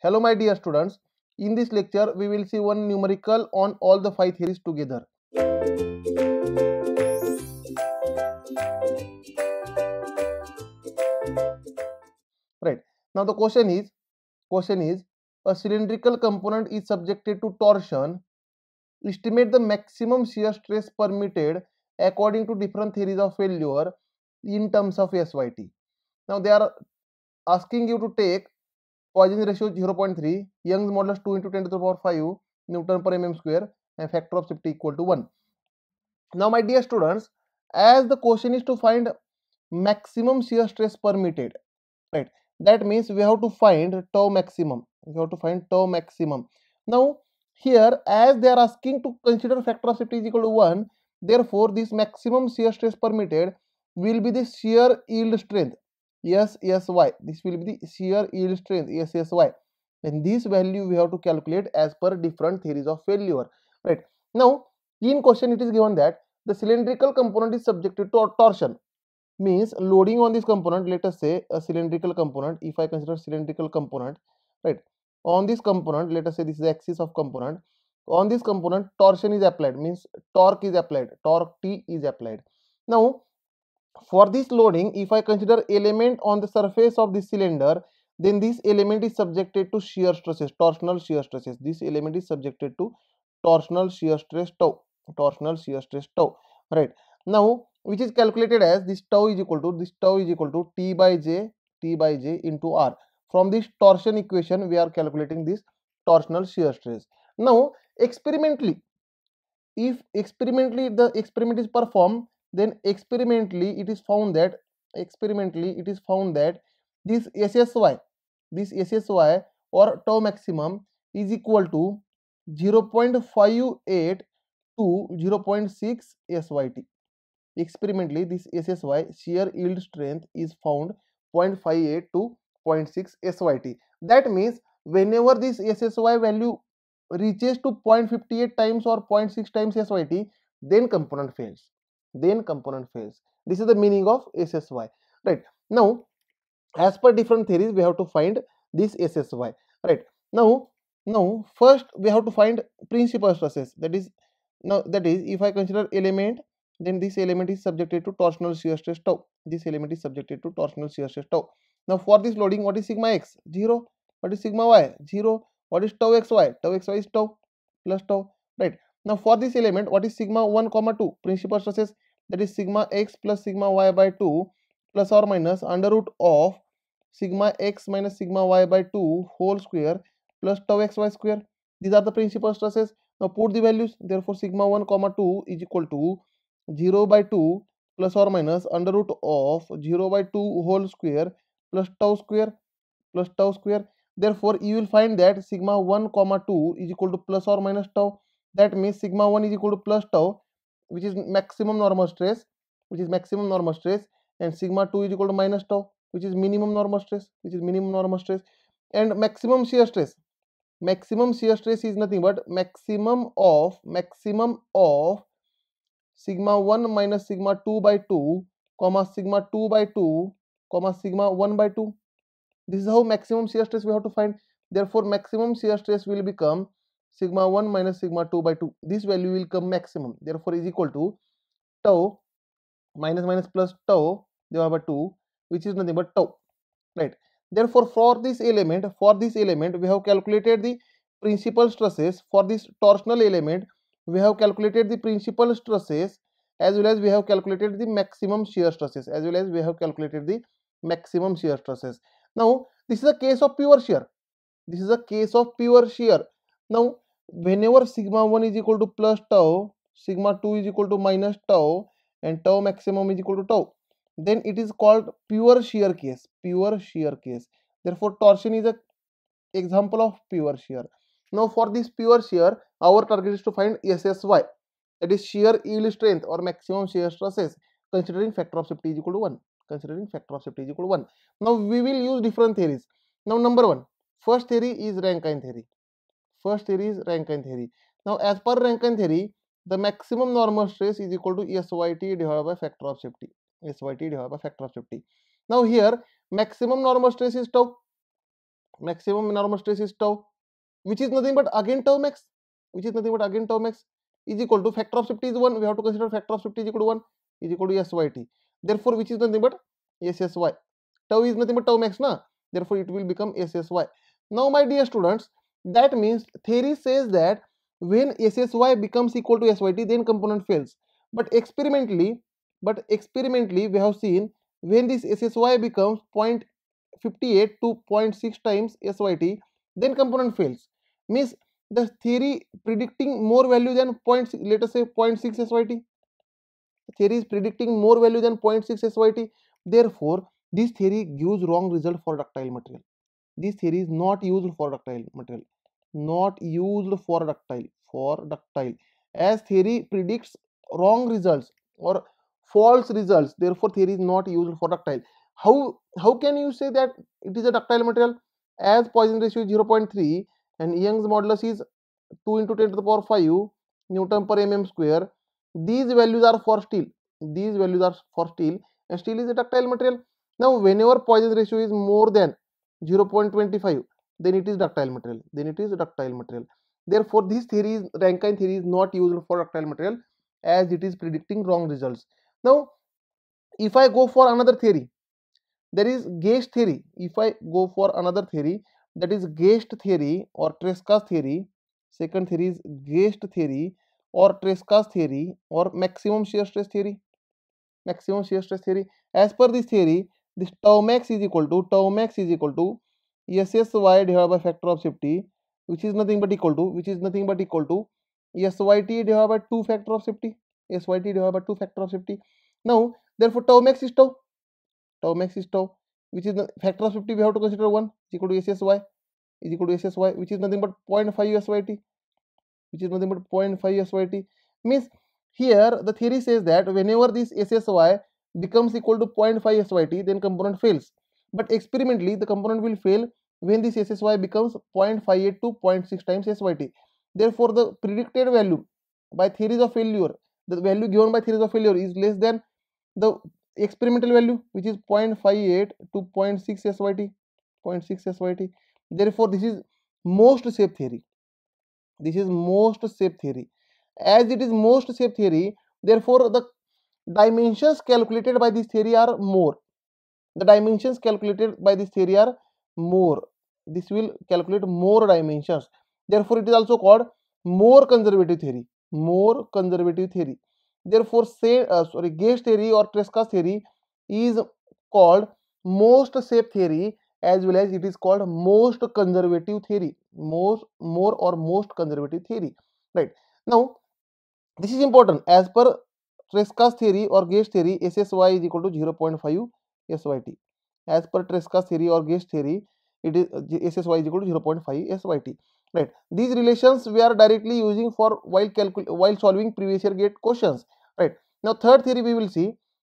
Hello my dear students. In this lecture we will see one numerical on all the five theories together. Right. Now the question is question is a cylindrical component is subjected to torsion. Estimate the maximum shear stress permitted according to different theories of failure in terms of SYT. Now they are asking you to take Poisson ratio 0.3, Young's modulus 2 into 10 to the power 5 Newton per mm square and factor of safety equal to 1. Now my dear students, as the question is to find maximum shear stress permitted, right? That means we have to find tau maximum. We have to find tau maximum. Now here as they are asking to consider factor of safety is equal to 1, therefore this maximum shear stress permitted will be the shear yield strength SSY. This will be the shear yield strength SSY. And this value we have to calculate as per different theories of failure. Right. Now, in question it is given that the cylindrical component is subjected to torsion. Means loading on this component, let us say a cylindrical component. If I consider cylindrical component, right. On this component, let us say this is axis of component. On this component, torsion is applied. Means torque is applied. Torque T is applied. Now, for this loading, if I consider element on the surface of this cylinder, then this element is subjected to shear stresses, torsional shear stresses. This element is subjected to torsional shear stress tau, torsional shear stress tau, right? Now, which is calculated as this tau is equal to, this tau is equal to T by J, T by J into R. From this torsion equation, we are calculating this torsional shear stress. Now, experimentally, if experimentally the experiment is performed, then experimentally it is found that experimentally it is found that this SSY this SSY or tau maximum is equal to 0.58 to 0.6 SYT. Experimentally this SSY shear yield strength is found 0.58 to 0.6 SYT. That means whenever this SSY value reaches to 0.58 times or 0.6 times SYT then component fails then component fails. This is the meaning of SSY, right? Now, as per different theories, we have to find this SSY, right? Now, now first we have to find principal stresses. That is, now that is, if I consider element, then this element is subjected to torsional shear stress tau. This element is subjected to torsional shear stress tau. Now, for this loading, what is sigma x? Zero. What is sigma y? Zero. What is tau xy? Tau xy is tau plus tau, right? Now, for this element, what is sigma 1 comma 2? Principal stresses that is sigma x plus sigma y by 2 plus or minus under root of sigma x minus sigma y by 2 whole square plus tau xy square. These are the principal stresses. Now put the values. Therefore, sigma 1 comma 2 is equal to 0 by 2 plus or minus under root of 0 by 2 whole square plus tau square plus tau square. Therefore, you will find that sigma 1 comma 2 is equal to plus or minus tau. That means sigma 1 is equal to plus tau which is maximum normal stress which is maximum normal stress and sigma 2 is equal to minus tau which is minimum normal stress which is minimum normal stress and maximum shear stress. Maximum shear stress is nothing but maximum of maximum of sigma 1 minus sigma 2 by 2 comma sigma 2 by 2 comma sigma 1 by 2 this is how maximum shear stress we have to find. Therefore maximum shear stress will become sigma 1 minus sigma 2 by 2 this value will come maximum. Therefore is equal to tau minus minus plus tau divided by 2 which is nothing but tau right? Therefore for this element for this element we have calculated the principal stresses. For this torsional element we have calculated the principal stresses as well as we have calculated the maximum shear stresses as well as we have calculated the maximum shear stresses. Now this is a case of pure shear. This is a case of pure shear now whenever sigma 1 is equal to plus tau, sigma 2 is equal to minus tau and tau maximum is equal to tau, then it is called pure shear case, pure shear case. Therefore, torsion is a example of pure shear. Now, for this pure shear, our target is to find SSY, that is shear yield strength or maximum shear stresses, considering factor of safety is equal to 1. Considering factor of safety is equal to 1. Now, we will use different theories. Now, number 1, first theory is Rankine theory. First theory is Rankine theory. Now, as per Rankine theory, the maximum normal stress is equal to SYT divided by factor of safety. SYT divided by factor of safety. Now, here maximum normal stress is tau. maximum normal stress is tau which is nothing but again tau max which is nothing but again tau max is equal to factor of safety is 1 we have to consider factor of safety is equal to 1 is equal to syt therefore which is nothing but ssy tau is nothing but tau max na therefore it will become ssy now my dear students that means theory says that when ssy becomes equal to syt then component fails. But experimentally but experimentally we have seen when this ssy becomes 0.58 to 0.6 times syt then component fails. Means the theory predicting more value than 0.6 let us say 0.6 syt theory is predicting more value than 0.6 syt therefore this theory gives wrong result for ductile material. This theory is not used for ductile material not used for ductile for ductile as theory predicts wrong results or false results therefore theory is not used for ductile how how can you say that it is a ductile material as Poisson ratio is 0.3 and Young's modulus is 2 into 10 to the power 5 Newton per mm square. These values are for steel. These values are for steel and steel is a ductile material. Now whenever Poisson ratio is more than 0.25 then it is ductile material. Then it is ductile material. Therefore this theory is Rankine theory is not used for ductile material as it is predicting wrong results. Now if I go for another theory there is Guest theory if i go for another theory that is Guest theory or tresca's theory second theory is Guest theory or tresca's theory or maximum shear stress theory maximum shear stress theory as per this theory this tau max is equal to tau max is equal to ssy divided by factor of safety which is nothing but equal to which is nothing but equal to syt divided by 2 factor of safety syt divided by 2 factor of safety. Now therefore tau max is tau. Tau max is tau which is the factor of safety we have to consider 1 is equal to SSY is equal to SSY which is nothing but 0.5 SYT which is nothing but 0.5 SYT means here the theory says that whenever this SSY becomes equal to 0.5 SYT then component fails but experimentally the component will fail when this SSY becomes 0.58 to 0.6 times SYT therefore the predicted value by theories of failure the value given by theories of failure is less than the experimental value which is 0.58 to 0.6 SYT 0.6 SYT therefore this is most safe theory. This is most safe theory. As it is most safe theory therefore the dimensions calculated by this theory are more the dimensions calculated by this theory are more this will calculate more dimensions therefore it is also called more conservative theory more conservative theory Therefore, say uh, sorry, Guest theory or Tresca's theory is called most safe theory as well as it is called most conservative theory. Most more or most conservative theory. Right now, this is important as per Tresca's theory or Guest theory. SSY is equal to 0.5 S Y T as per Tresca theory और Guest theory it is S S Y two zero point five S Y T right these relation we are directly using for while कैलकुल while solving previous year GATE question right now third theory we will see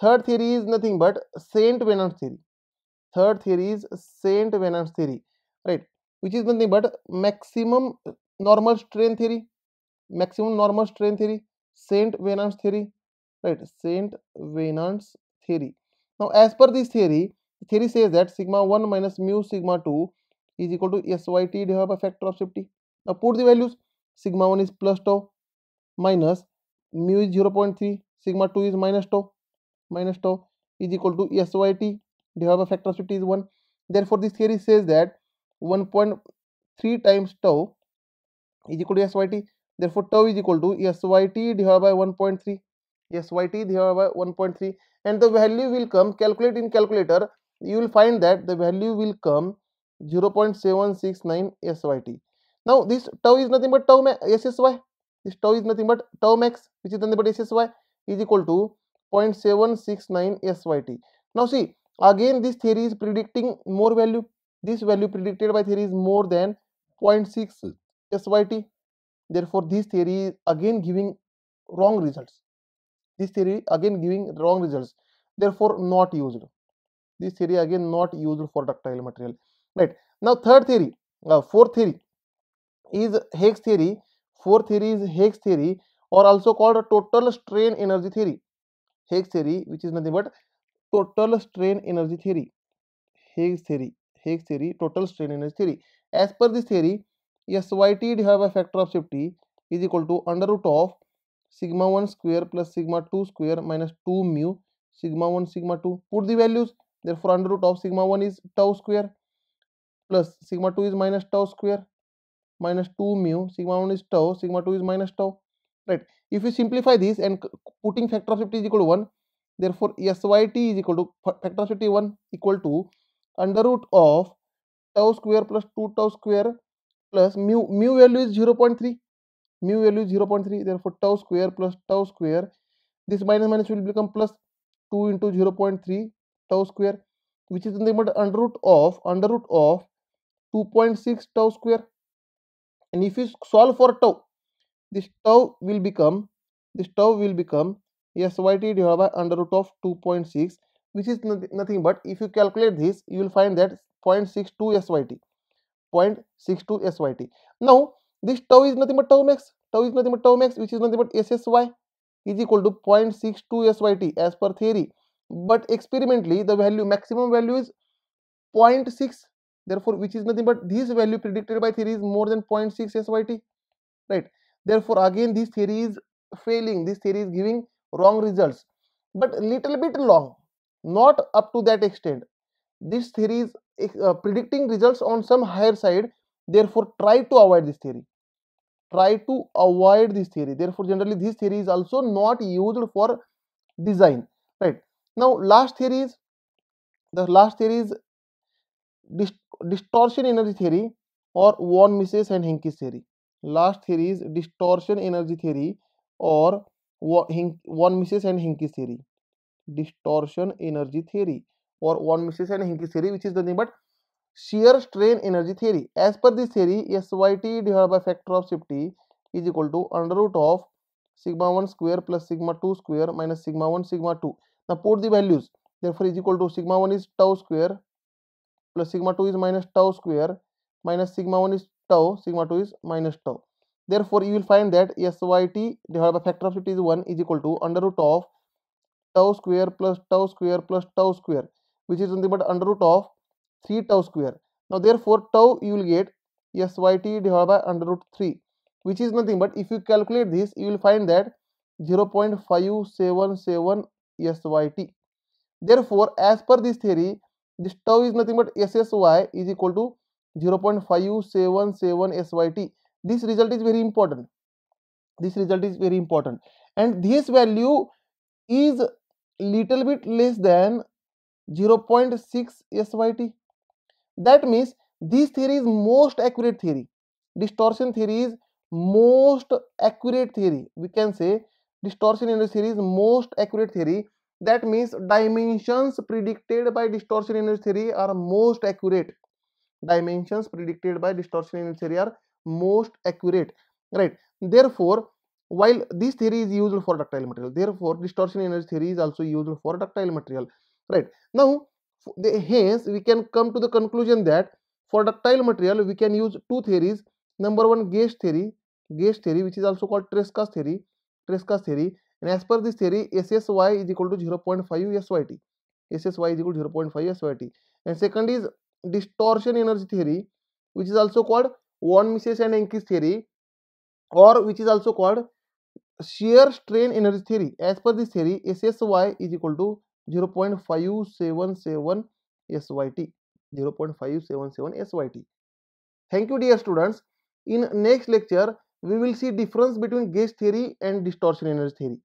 third theory is nothing but Saint Venant's theory third theory is Saint Venant's theory right which is nothing but maximum normal strain theory maximum normal strain theory Saint Venant's theory right Saint Venant's theory now as per this theory theory says that sigma 1 minus mu sigma 2 is equal to syt divided by factor of safety. Now put the values. Sigma 1 is plus tau minus mu is 0.3 sigma 2 is minus tau. Minus tau is equal to syt divided by factor of safety is 1 therefore this theory says that 1.3 times tau is equal to syt therefore tau is equal to syt divided by 1.3 syt divided by 1.3 and the value will come calculate in calculator you will find that the value will come 0.769 syt now this tau is nothing but tau ssy this tau is nothing but tau max which is nothing but SSY is equal to 0.769 SYT. Now see again this theory is predicting more value. This value predicted by theory is more than 0.6 SYT. Therefore this theory is again giving wrong results. This theory again giving wrong results. Therefore not used. This theory again not used for ductile material. Right. Now third theory, uh, fourth theory is Haigh's theory Fourth theory is Haigh's theory or also called a total strain energy theory. Haigh's theory which is nothing but total strain energy theory. Haigh's theory. Haigh's theory, total strain energy theory. As per this theory, SYT have a factor of safety is equal to under root of sigma 1 square plus sigma 2 square minus 2 mu sigma 1 sigma 2. Put the values. Therefore, under root of sigma 1 is tau square plus sigma 2 is minus tau square minus 2 mu sigma 1 is tau sigma 2 is minus tau right if you simplify this and putting factor of safety is equal to 1 therefore syt is equal to factor of safety 1 equal to under root of tau square plus 2 tau square plus mu mu value is 0.3 mu value is 0.3 therefore tau square plus tau square this minus minus will become plus 2 into 0.3 tau square which is nothing but under root of under root of 2.6 tau square. And if you solve for tau this tau will become this tau will become syt divided by under root of 2.6 which is nothing but if you calculate this you will find that 0.62 syt 0.62 syt now this tau is nothing but tau max. Tau is nothing but tau max which is nothing but ssy is equal to 0.62 syt as per theory. But experimentally the value maximum value is 0.6 therefore which is nothing but this value predicted by theory is more than 0.6 syt right? Therefore again this theory is failing. This theory is giving wrong results. But little bit long not up to that extent. This theory is uh, predicting results on some higher side therefore try to avoid this theory. Try to avoid this theory. Therefore generally this theory is also not used for design right? Now last theory is the last theory is dist distortion energy theory or von Mises and Hencky's theory. Last theory is distortion energy theory or von Mises and Hencky's theory. Distortion energy theory or von Mises and Hencky's theory which is nothing but shear strain energy theory as per this theory SYT divided by factor of safety is equal to under root of sigma 1 square plus sigma 2 square minus sigma 1 sigma 2 now put the values therefore is equal to sigma 1 is tau square plus sigma 2 is minus tau square minus sigma 1 is tau sigma 2 is minus tau Therefore, you will find that SYT divided by factor of it is 1 is equal to under root of tau square plus tau square plus tau square which is nothing but under root of 3 tau square. Now, therefore, tau you will get SYT divided by under root 3 which is nothing. But if you calculate this you will find that 0.577 SYT. Therefore, as per this theory, this tau is nothing but SSY is equal to 0.577 SYT this result is very important. This result is very important. And this value is little bit less than 0.6 syt that means this theory is most accurate theory. Distortion theory is most accurate theory. We can say distortion energy theory is most accurate theory. That means dimensions predicted by distortion energy theory are most accurate. Dimensions predicted by distortion energy theory are most accurate right? Therefore while this theory is used for ductile material therefore distortion energy theory is also used for ductile material right? Now hence we can come to the conclusion that for ductile material we can use two theories. Number one Guest theory Guest theory which is also called Tresca's theory Tresca's theory. And as per this theory SSY is equal to 0.5 SYT SSY is equal to 0.5 SYT and second is distortion energy theory which is also called von Mises and Hencky's theory or which is also called shear strain energy theory. As per this theory, SSY is equal to 0.577 SYT. 0.577 SYT. Thank you dear students. In next lecture, we will see difference between Guest theory and distortion energy theory.